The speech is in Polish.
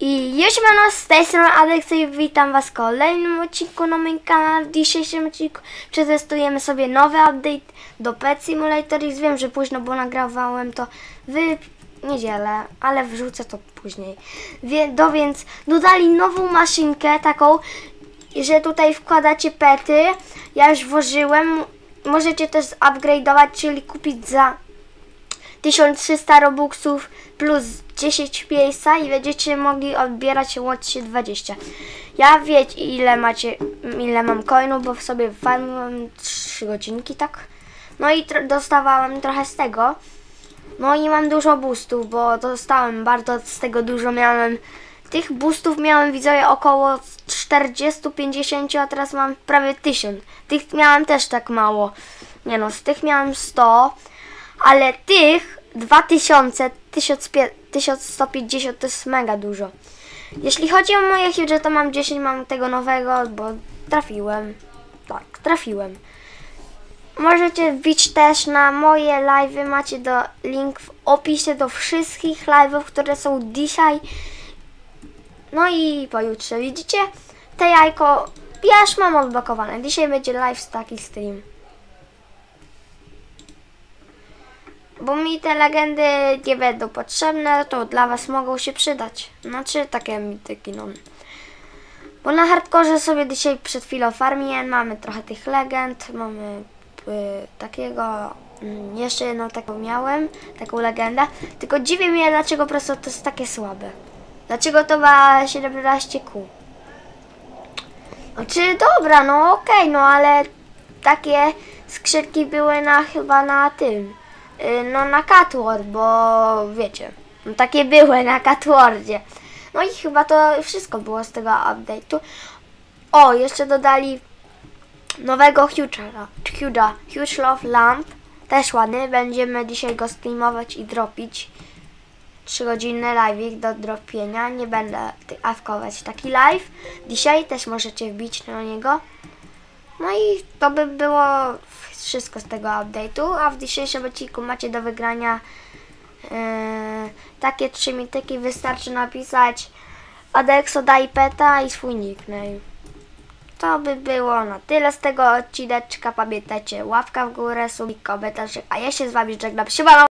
I już no z tej strony Alex i witam was w kolejnym odcinku na moim kanale. W dzisiejszym odcinku przetestujemy sobie nowy update do Pet Simulator i wiem, że późno, bo nagrywałem to w niedzielę, ale wrzucę to później. Wie, do, więc dodali nową maszynkę taką, że tutaj wkładacie pety. Ja już włożyłem. Możecie też upgrade'ować, czyli kupić za 1300 robuxów plus 10 miejsca i będziecie mogli odbierać łącznie 20. Ja wiecie ile macie, ile mam coinów, bo w sobie farmiłem 3 godzinki, tak? No i tro- dostawałem trochę z tego. No i mam dużo boostów, bo dostałem bardzo z tego dużo miałem. Tych boostów miałem widzowie około 40-50, a teraz mam prawie 1000. Tych miałem też tak mało. Nie no, z tych miałem 100, ale tych 2000, 1500, 1150 to jest mega dużo. Jeśli chodzi o moje huge, to mam 10, mam tego nowego, bo trafiłem. Tak, trafiłem. Możecie wbić też na moje live'y, macie do, link w opisie do wszystkich live'ów, które są dzisiaj. No i pojutrze, widzicie? Te jajko, ja już mam odblokowane. Dzisiaj będzie live taki stream. Bo mi te legendy nie będą potrzebne, to dla was mogą się przydać. Znaczy takie mityki, no. Bo na hardkorze sobie dzisiaj przed chwilą farmiłem, mamy trochę tych legend, mamy y, takiego, mm, jeszcze jedną taką miałem, taką legendę. Tylko dziwię mnie, dlaczego po prostu to jest takie słabe. Dlaczego to ma 17 kół? Znaczy, dobra, no okej, no ale takie skrzynki były na chyba na tym, y, no na Catword, bo wiecie, no takie były na Catwordzie. No i chyba to wszystko było z tego update'u. O, jeszcze dodali nowego Huge'a, Huge Love Lamp, też ładny, będziemy dzisiaj go streamować i dropić. 3 godziny live do dropienia. Nie będę awkować taki live. Dzisiaj też możecie wbić na niego. No i to by było wszystko z tego update'u. A w dzisiejszym odcinku macie do wygrania yy, takie trzy mityki. Wystarczy napisać Adexo daj peta i swój nickname. To by było na tyle z tego odcineczka. Pamiętajcie, łapka w górę, subik, komentarz. A ja się z wami żegnam. Siemano!